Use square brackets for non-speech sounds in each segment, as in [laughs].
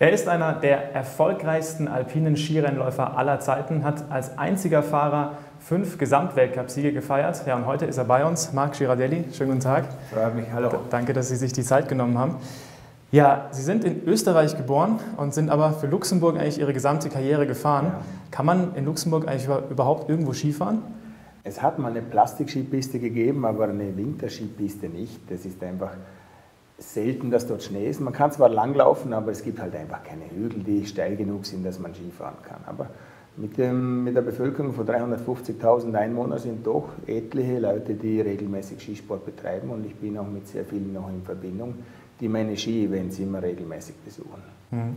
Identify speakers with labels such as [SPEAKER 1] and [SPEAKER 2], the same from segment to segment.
[SPEAKER 1] Er ist einer der erfolgreichsten alpinen Skirennläufer aller Zeiten, hat als einziger Fahrer fünf Gesamtweltcupsiege gefeiert. Ja, und heute ist er bei uns, Marc Girardelli. Schönen guten Tag.
[SPEAKER 2] Freut mich, hallo.
[SPEAKER 1] Danke, dass Sie sich die Zeit genommen haben. Ja, Sie sind in Österreich geboren und sind aber für Luxemburg eigentlich Ihre gesamte Karriere gefahren. Ja. Kann man in Luxemburg eigentlich überhaupt irgendwo Skifahren?
[SPEAKER 2] Es hat mal eine Plastikskipiste gegeben, aber eine Winterskipiste nicht. Das ist einfach selten, dass dort Schnee ist. Man kann zwar langlaufen, aber es gibt halt einfach keine Hügel, die steil genug sind, dass man Skifahren kann. Aber mit, dem, mit der Bevölkerung von 350.000 Einwohnern sind doch etliche Leute, die regelmäßig Skisport betreiben und ich bin auch mit sehr vielen noch in Verbindung, die meine Ski-Events immer regelmäßig besuchen.
[SPEAKER 1] Mhm.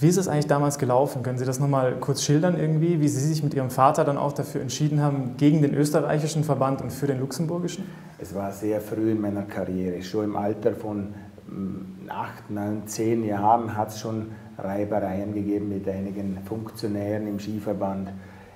[SPEAKER 1] Wie ist es eigentlich damals gelaufen? Können Sie das nochmal kurz schildern irgendwie, wie Sie sich mit Ihrem Vater dann auch dafür entschieden haben, gegen den österreichischen Verband und für den luxemburgischen?
[SPEAKER 2] Es war sehr früh in meiner Karriere. Schon im Alter von mm, acht, neun, zehn Jahren hat es schon Reibereien gegeben mit einigen Funktionären im Skiverband.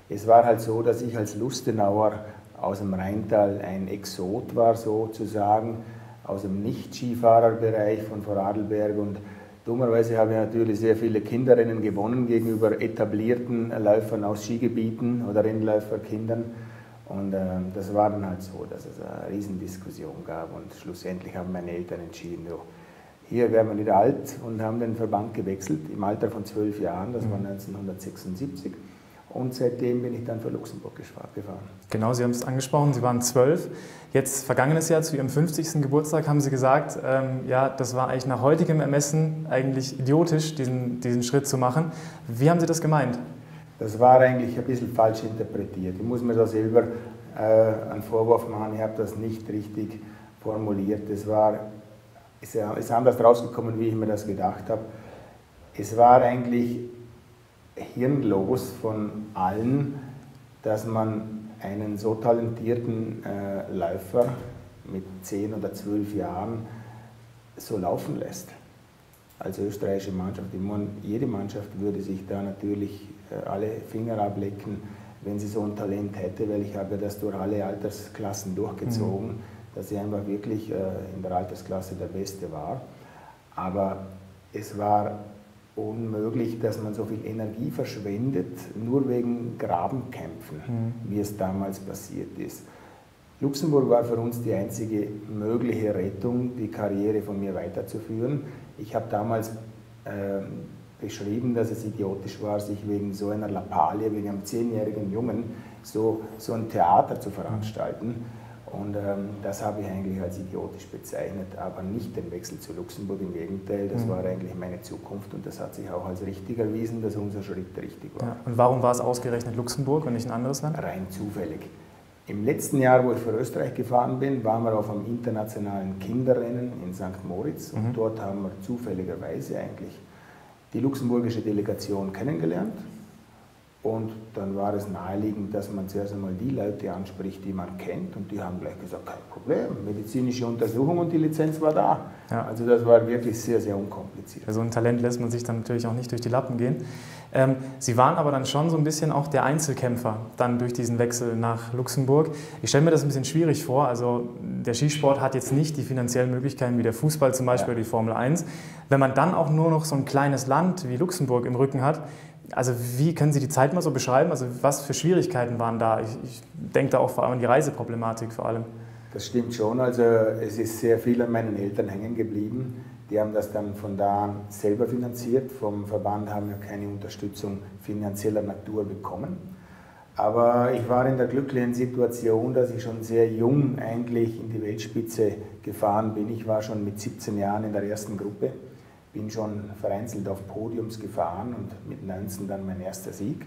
[SPEAKER 2] Es war halt so, dass ich als Lustenauer aus dem Rheintal ein Exot war sozusagen, aus dem Nicht-Skifahrerbereich von Vorarlberg und Dummerweise habe ich natürlich sehr viele Kinderrennen gewonnen gegenüber etablierten Läufern aus Skigebieten oder Rennläuferkindern. Und äh, das war dann halt so, dass es eine Riesendiskussion gab und schlussendlich haben meine Eltern entschieden, jo, hier werden wir wieder alt und haben den Verband gewechselt im Alter von zwölf Jahren, das war 1976. Mhm. Und seitdem bin ich dann für Luxemburg gefahren.
[SPEAKER 1] Genau, Sie haben es angesprochen, Sie waren zwölf. Jetzt, vergangenes Jahr, zu Ihrem 50. Geburtstag, haben Sie gesagt, ähm, ja, das war eigentlich nach heutigem Ermessen eigentlich idiotisch, diesen, diesen Schritt zu machen. Wie haben Sie das gemeint?
[SPEAKER 2] Das war eigentlich ein bisschen falsch interpretiert. Ich muss mir da selber äh, einen Vorwurf machen, ich habe das nicht richtig formuliert. Es war, es ist anders rausgekommen, wie ich mir das gedacht habe. Es war eigentlich hirnlos von allen, dass man einen so talentierten äh, Läufer mit 10 oder 12 Jahren so laufen lässt. Als österreichische Mannschaft. jede Mannschaft würde sich da natürlich alle Finger ablecken, wenn sie so ein Talent hätte, weil ich habe das durch alle Altersklassen durchgezogen, mhm. dass sie einfach wirklich äh, in der Altersklasse der Beste war. Aber es war unmöglich, dass man so viel Energie verschwendet, nur wegen Grabenkämpfen, mhm. wie es damals passiert ist. Luxemburg war für uns die einzige mögliche Rettung, die Karriere von mir weiterzuführen. Ich habe damals äh, beschrieben, dass es idiotisch war, sich wegen so einer Lappalie, wegen einem zehnjährigen Jungen, so, so ein Theater zu veranstalten. Und ähm, das habe ich eigentlich als idiotisch bezeichnet, aber nicht den Wechsel zu Luxemburg. Im Gegenteil, das mhm. war eigentlich meine Zukunft und das hat sich auch als richtig erwiesen, dass unser Schritt richtig war. Ja.
[SPEAKER 1] Und warum war es ausgerechnet Luxemburg und nicht ein anderes Land?
[SPEAKER 2] Rein zufällig. Im letzten Jahr, wo ich für Österreich gefahren bin, waren wir auf einem internationalen Kinderrennen in St. Moritz und mhm. dort haben wir zufälligerweise eigentlich die luxemburgische Delegation kennengelernt und dann war es naheliegend, dass man zuerst einmal die Leute anspricht, die man kennt. Und die haben gleich gesagt, kein Problem, medizinische Untersuchung und die Lizenz war da. Ja. Also das war wirklich sehr, sehr unkompliziert.
[SPEAKER 1] So ein Talent lässt man sich dann natürlich auch nicht durch die Lappen gehen. Ähm, Sie waren aber dann schon so ein bisschen auch der Einzelkämpfer dann durch diesen Wechsel nach Luxemburg. Ich stelle mir das ein bisschen schwierig vor. Also der Skisport hat jetzt nicht die finanziellen Möglichkeiten wie der Fußball zum Beispiel ja. oder die Formel 1. Wenn man dann auch nur noch so ein kleines Land wie Luxemburg im Rücken hat, also wie können Sie die Zeit mal so beschreiben? Also was für Schwierigkeiten waren da? Ich, ich denke da auch vor allem an die Reiseproblematik vor allem.
[SPEAKER 2] Das stimmt schon. Also es ist sehr viel an meinen Eltern hängen geblieben. Die haben das dann von da an selber finanziert. Vom Verband haben wir keine Unterstützung finanzieller Natur bekommen. Aber ich war in der glücklichen Situation, dass ich schon sehr jung eigentlich in die Weltspitze gefahren bin. Ich war schon mit 17 Jahren in der ersten Gruppe bin schon vereinzelt auf Podiums gefahren und mit 19 dann mein erster Sieg.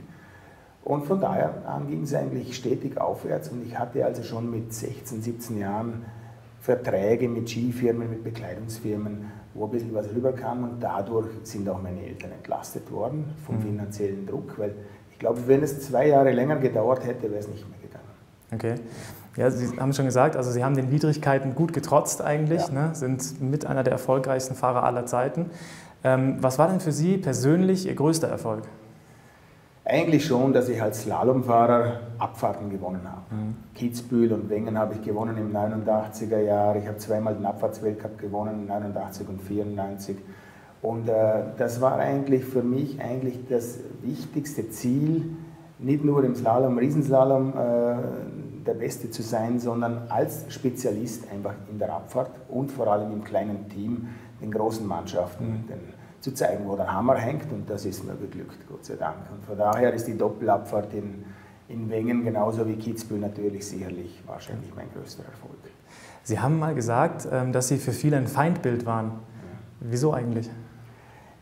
[SPEAKER 2] Und von daher an ging es eigentlich stetig aufwärts und ich hatte also schon mit 16, 17 Jahren Verträge mit Skifirmen, mit Bekleidungsfirmen, wo ein bisschen was rüberkam und dadurch sind auch meine Eltern entlastet worden vom mhm. finanziellen Druck, weil ich glaube, wenn es zwei Jahre länger gedauert hätte, wäre es nicht mehr gegangen.
[SPEAKER 1] Okay. Ja, Sie haben schon gesagt, also Sie haben den Widrigkeiten gut getrotzt eigentlich, ja. ne? sind mit einer der erfolgreichsten Fahrer aller Zeiten. Ähm, was war denn für Sie persönlich Ihr größter Erfolg?
[SPEAKER 2] Eigentlich schon, dass ich als Slalomfahrer Abfahrten gewonnen habe. Mhm. Kitzbühel und Wengen habe ich gewonnen im 89er Jahr. Ich habe zweimal den Abfahrtsweltcup gewonnen, 89 und 94. Und äh, das war eigentlich für mich eigentlich das wichtigste Ziel, nicht nur im Slalom, Riesenslalom äh, der Beste zu sein, sondern als Spezialist einfach in der Abfahrt und vor allem im kleinen Team den großen Mannschaften mhm. den, zu zeigen, wo der Hammer hängt. Und das ist mir geglückt, Gott sei Dank. Und von daher ist die Doppelabfahrt in, in Wengen genauso wie Kitzbühel natürlich sicherlich wahrscheinlich mein größter Erfolg.
[SPEAKER 1] Sie haben mal gesagt, ähm, dass Sie für viele ein Feindbild waren. Wieso eigentlich?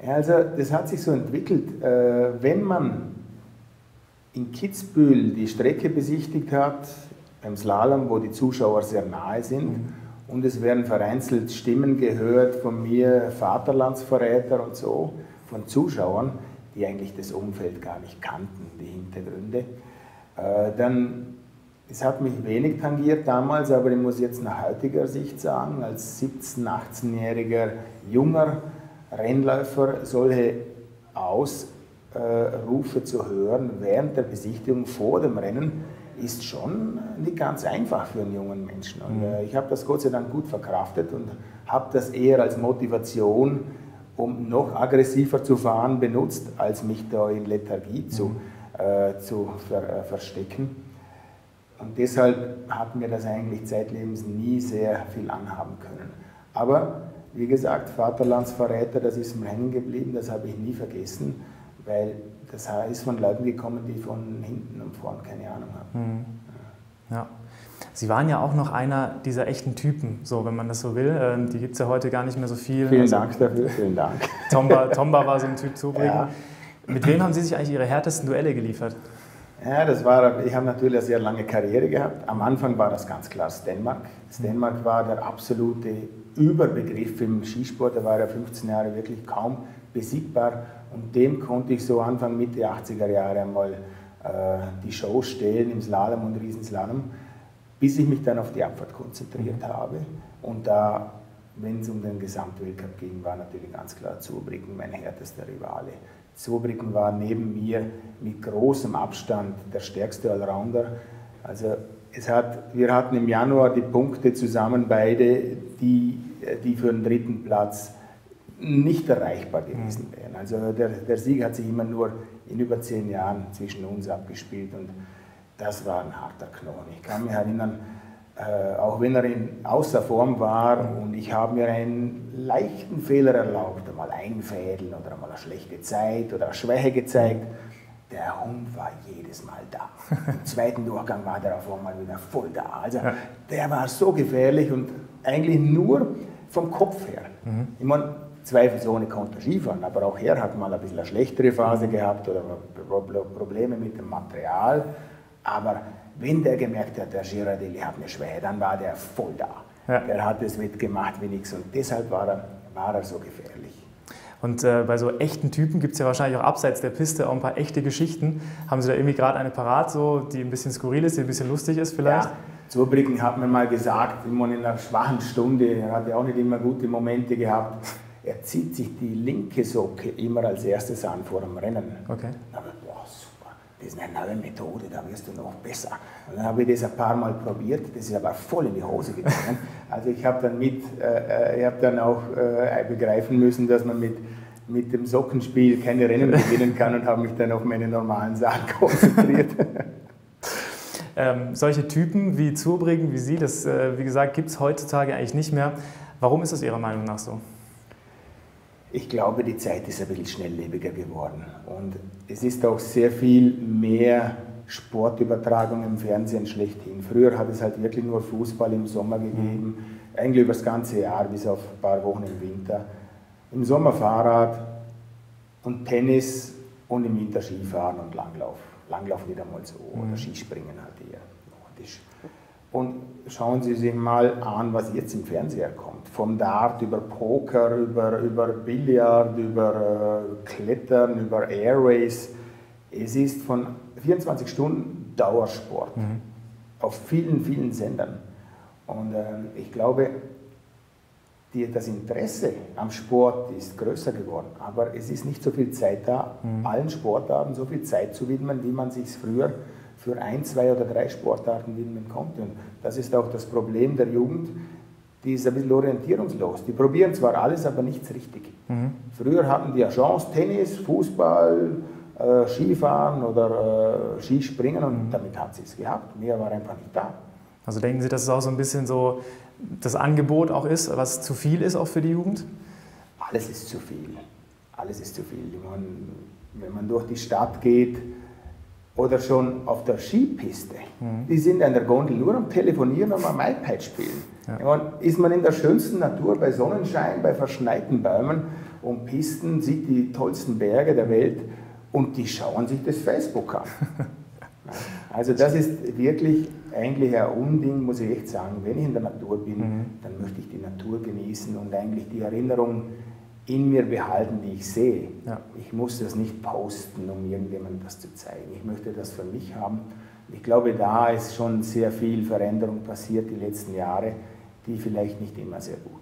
[SPEAKER 2] Also das hat sich so entwickelt. Äh, wenn man in Kitzbühel die Strecke besichtigt hat, beim Slalom, wo die Zuschauer sehr nahe sind, mhm. Und es werden vereinzelt Stimmen gehört von mir, Vaterlandsverräter und so, von Zuschauern, die eigentlich das Umfeld gar nicht kannten, die Hintergründe, äh, dann es hat mich wenig tangiert damals, aber ich muss jetzt nach heutiger Sicht sagen, als 17-, 18-jähriger junger Rennläufer solche Ausrufe zu hören während der Besichtigung vor dem Rennen ist schon nicht ganz einfach für einen jungen Menschen. Und mhm. ich habe das Gott sei Dank gut verkraftet und habe das eher als Motivation, um noch aggressiver zu fahren, benutzt, als mich da in Lethargie zu, mhm. äh, zu ver, äh, verstecken. Und deshalb hat mir das eigentlich zeitlebens nie sehr viel anhaben können. Aber wie gesagt, Vaterlandsverräter, das ist mir hängen geblieben, das habe ich nie vergessen, weil das ist von Leuten gekommen, die von hinten und vorn keine Ahnung haben. Mhm.
[SPEAKER 1] Ja. Sie waren ja auch noch einer dieser echten Typen, so wenn man das so will. Ähm, die gibt es ja heute gar nicht mehr so viel.
[SPEAKER 2] Vielen also, Dank dafür, vielen Dank.
[SPEAKER 1] Tomba, Tomba war so ein Typ [laughs] zu ja. Mit wem haben Sie sich eigentlich Ihre härtesten Duelle geliefert?
[SPEAKER 2] Ja, das war, ich habe natürlich eine sehr lange Karriere gehabt. Am Anfang war das ganz klar Stenmark. Stenmark war der absolute Überbegriff im Skisport. Er war ja 15 Jahre wirklich kaum besiegbar. Und dem konnte ich so Anfang, Mitte 80er Jahre einmal äh, die Show stellen im Slalom und Riesenslalom, bis ich mich dann auf die Abfahrt konzentriert mhm. habe. Und da, wenn es um den Gesamtweltcup ging, war natürlich ganz klar Zurbrücken mein härtester Rivale. Zurbrücken war neben mir mit großem Abstand der stärkste Allrounder. Also es hat, wir hatten im Januar die Punkte zusammen beide, die, die für den dritten Platz nicht erreichbar gewesen wären. Also der, der Sieg hat sich immer nur in über zehn Jahren zwischen uns abgespielt und das war ein harter Knochen. Ich kann mich erinnern, äh, auch wenn er in außer Form war und ich habe mir einen leichten Fehler erlaubt, einmal einfädeln oder einmal eine schlechte Zeit oder eine Schwäche gezeigt, der Hund war jedes Mal da. [laughs] Im zweiten Durchgang war der auf einmal wieder voll da. Also der war so gefährlich und eigentlich nur vom Kopf her. Mhm. Ich meine, zweifelsohne konnte er Skifahren, aber auch er hat mal ein bisschen eine schlechtere Phase gehabt oder Probleme mit dem Material. Aber wenn der gemerkt hat, der Girardelli hat eine Schwäche, dann war der voll da. Ja. Der hat es mitgemacht wie nichts und deshalb war er, war er so gefährlich.
[SPEAKER 1] Und äh, bei so echten Typen gibt es ja wahrscheinlich auch abseits der Piste auch ein paar echte Geschichten. Haben Sie da irgendwie gerade eine parat, so, die ein bisschen skurril ist, die ein bisschen lustig ist vielleicht? Ja,
[SPEAKER 2] Zurbrücken hat mir mal gesagt, in einer schwachen Stunde, er hat ja auch nicht immer gute Momente gehabt, er zieht sich die linke Socke immer als erstes an vor dem Rennen.
[SPEAKER 1] Okay.
[SPEAKER 2] Das ist eine neue Methode, da wirst du noch besser. Und dann habe ich das ein paar Mal probiert, das ist aber voll in die Hose gegangen. [laughs] also ich habe dann mit, äh, äh, ich habe dann auch äh, begreifen müssen, dass man mit mit dem Sockenspiel keine Rennen [laughs] gewinnen kann und habe mich dann auf meine normalen Sachen [laughs] konzentriert.
[SPEAKER 1] ähm, solche Typen wie Zurbriggen, wie Sie, das, äh, wie gesagt, gibt es heutzutage eigentlich nicht mehr. Warum ist das Ihrer Meinung nach so?
[SPEAKER 2] Ich glaube, die Zeit ist ein bisschen schnelllebiger geworden und es ist auch sehr viel mehr Sportübertragung im Fernsehen schlechthin. Früher hat es halt wirklich nur Fußball im Sommer gegeben, mhm. eigentlich über das ganze Jahr bis auf ein paar Wochen im Winter. Im Sommer Fahrrad und Tennis und im Winter Skifahren und Langlauf. Langlauf nicht einmal so mhm. oder Skispringen halt eher nordisch. Und schauen Sie sich mal an, was jetzt im Fernseher kommt. Vom Dart über Poker, über, über Billard, über äh, Klettern, über Airways. Es ist von 24 Stunden Dauersport mhm. auf vielen, vielen Sendern. Und äh, ich glaube, die, das Interesse am Sport ist größer geworden. Aber es ist nicht so viel Zeit da, mhm. allen Sportarten so viel Zeit zu widmen, wie man sich früher für ein, zwei oder drei Sportarten widmen konnte. Und das ist auch das Problem der Jugend. die ist ein bisschen orientierungslos. Die probieren zwar alles, aber nichts richtig. Mhm. Früher hatten die ja Chance, Tennis, Fußball, äh, Skifahren oder äh, Skispringen und mhm. damit hat sie es gehabt. Mehr war einfach nicht da.
[SPEAKER 1] Also denken Sie, dass es auch so ein bisschen so das Angebot auch ist, was zu viel ist auch für die Jugend?
[SPEAKER 2] Alles ist zu viel. Alles ist zu viel. Man, wenn man durch die Stadt geht, oder schon auf der Skipiste. Mhm. Die sind an der Gondel nur am Telefonieren und am iPad spielen. Ja. Meine, ist man in der schönsten Natur bei Sonnenschein, bei verschneiten Bäumen und Pisten, sieht die tollsten Berge der Welt und die schauen sich das Facebook an. [laughs] also das ist wirklich eigentlich ein Unding, muss ich echt sagen. Wenn ich in der Natur bin, mhm. dann möchte ich die Natur genießen und eigentlich die Erinnerung in mir behalten, die ich sehe. Ja. Ich muss das nicht posten, um irgendjemandem das zu zeigen. Ich möchte das für mich haben. Ich glaube, da ist schon sehr viel Veränderung passiert die letzten Jahre, die vielleicht nicht immer sehr gut.